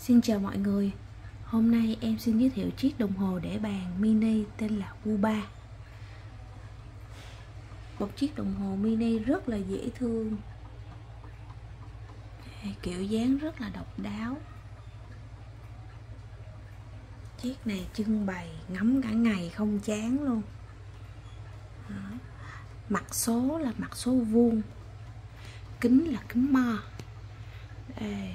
Xin chào mọi người. Hôm nay em xin giới thiệu chiếc đồng hồ để bàn mini tên là Cuba Một chiếc đồng hồ mini rất là dễ thương. Kiểu dáng rất là độc đáo. Chiếc này trưng bày ngắm cả ngày không chán luôn. Mặt số là mặt số vuông. Kính là kính mo. Đây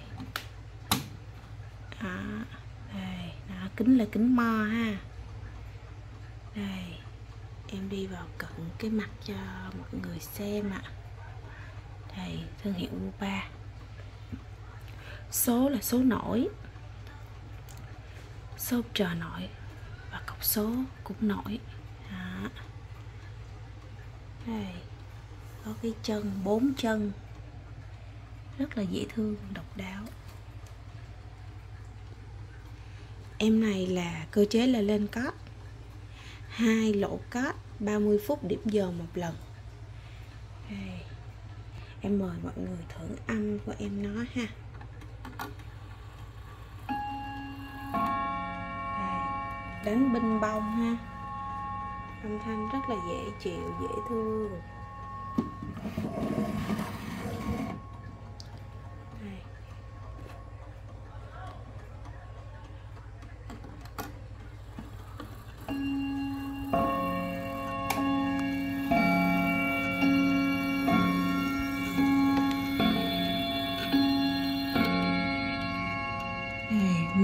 đó, đây đó, kính là kính mo ha. Đây, em đi vào cận cái mặt cho mọi người xem ạ. Đây, thương hiệu Upa số là số nổi. Số trò nổi và cọc số cũng nổi. Đó. đây, có cái chân, bốn chân. Rất là dễ thương, độc đáo. Em này là cơ chế là lên cót hai lỗ cót 30 phút điểm giờ một lần. Đây. em mời mọi người thưởng âm của em nó ha. Đây. đánh binh bông ha. Âm thanh rất là dễ chịu, dễ thương.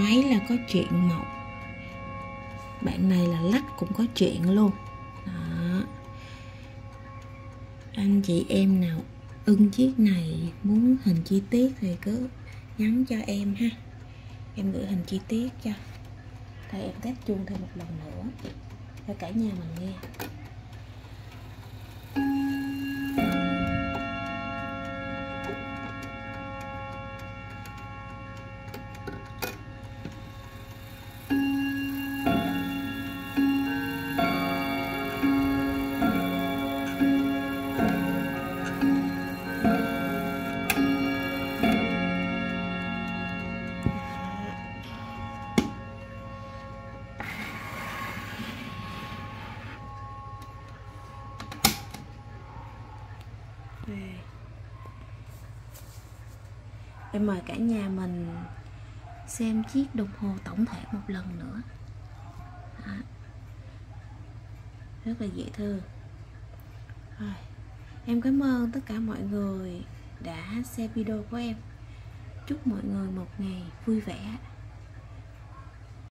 Máy là có chuyện mộc. Bạn này là lắc cũng có chuyện luôn. Đó. Anh chị em nào ưng chiếc này, muốn hình chi tiết thì cứ nhắn cho em ha. Em gửi hình chi tiết cho. Thì em test chuông thêm một lần nữa. Cho cả nhà mình nghe. Em mời cả nhà mình xem chiếc đồng hồ tổng thể một lần nữa Đó. Rất là dễ thương Rồi. Em cảm ơn tất cả mọi người đã xem video của em Chúc mọi người một ngày vui vẻ